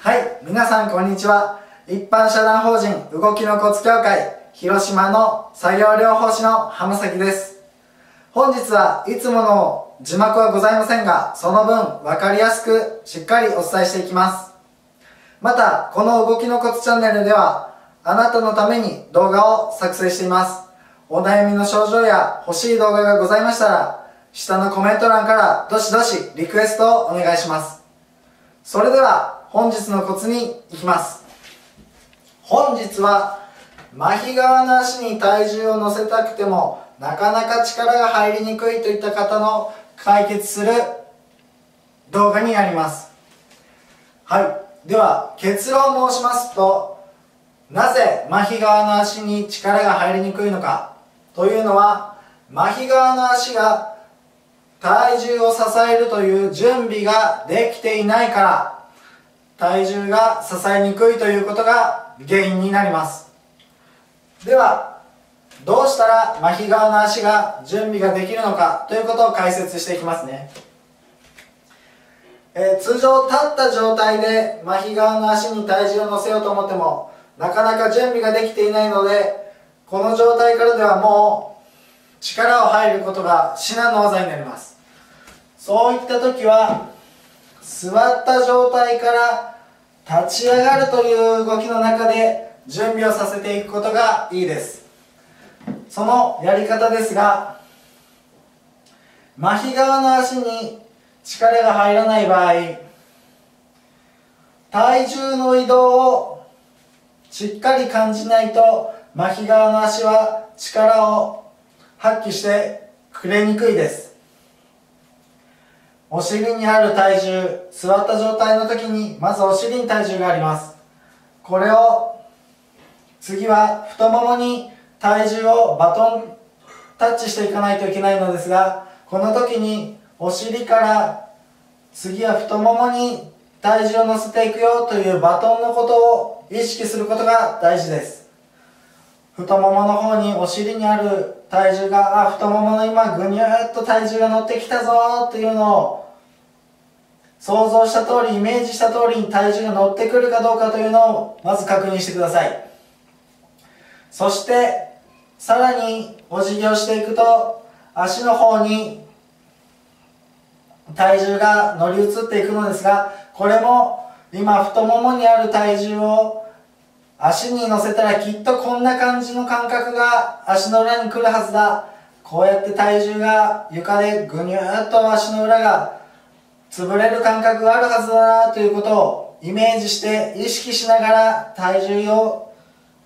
はい、皆さんこんにちは。一般社団法人動きのコツ協会広島の作業療法士の浜崎です。本日はいつもの字幕はございませんが、その分分かりやすくしっかりお伝えしていきます。また、この動きのコツチャンネルでは、あなたのために動画を作成しています。お悩みの症状や欲しい動画がございましたら、下のコメント欄からどしどしリクエストをお願いします。それでは本日のコツに行きます。本日は麻痺側の足に体重を乗せたくてもなかなか力が入りにくいといった方の解決する動画になります。はい。では結論を申しますとなぜ麻痺側の足に力が入りにくいのかというのは麻痺側の足が体重を支えるという準備ができていないから体重が支えにくいということが原因になります。ではどうしたら麻痺側の足が準備ができるのかということを解説していきますね、えー通常立った状態で麻痺側の足に体重を乗せようと思ってもなかなか準備ができていないのでこの状態からではもう力を入ることが至難の技になります。そういった時は座った状態から立ち上がるという動きの中で準備をさせていくことがいいです。そのやり方ですが麻痺側の足に力が入らない場合体重の移動をしっかり感じないと麻痺側の足は力を発揮してくれにくいです。お尻にある体重座った状態の時にまずお尻に体重があります。これを次は太ももに体重をバトンタッチしていかないといけないのですがこの時にお尻から次は太ももに体重を乗せていくよというバトンのことを意識することが大事です。太ももの方にお尻にある体重があ太ももの今ぐにゅーっと体重が乗ってきたぞというのを想像した通りイメージした通りに体重が乗ってくるかどうかというのをまず確認してください。そしてさらにお辞儀をしていくと足の方に体重が乗り移っていくのですがこれも今太ももにある体重を足に乗せたらきっとこんな感じの感覚が足の裏に来るはずだ。こうやって体重が床でぐにゅーっと足の裏が潰れる感覚があるはずだなということをイメージして意識しながら体重を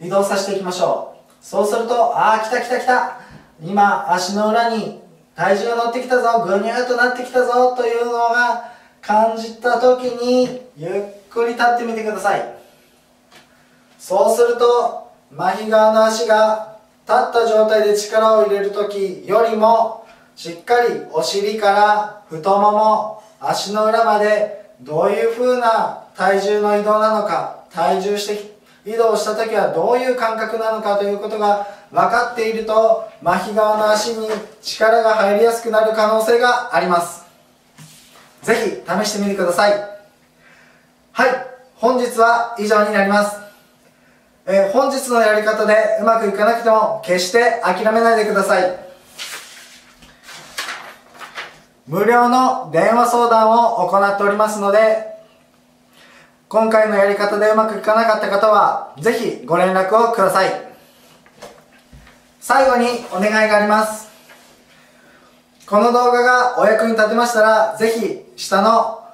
移動させていきましょう。そうするとああ来た来た来た。今足の裏に体重が乗ってきたぞ。ぐにゅーっとなってきたぞ。というのが感じた時にゆっくり立ってみてください。そうすると麻痺側の足が立った状態で力を入れる時よりもしっかりお尻から太もも足の裏までどういう風な体重の移動なのか体重して移動した時はどういう感覚なのかということが分かっていると麻痺側の足に力が入りやすくなる可能性があります。ぜひ試してみてください。はい。本日は以上になります。えー本日のやり方でうまくいかなくても決して諦めないでください。無料の電話相談を行っておりますので今回のやり方でうまくいかなかった方はぜひご連絡をください。最後にお願いがあります。この動画がお役に立てましたらぜひ下の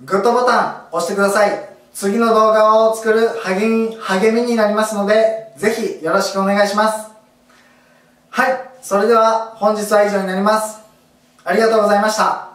グッドボタン押してください。次の動画を作る励み励みになりますのでぜひよろしくお願いします。はいそれでは本日は以上になります。ありがとうございました。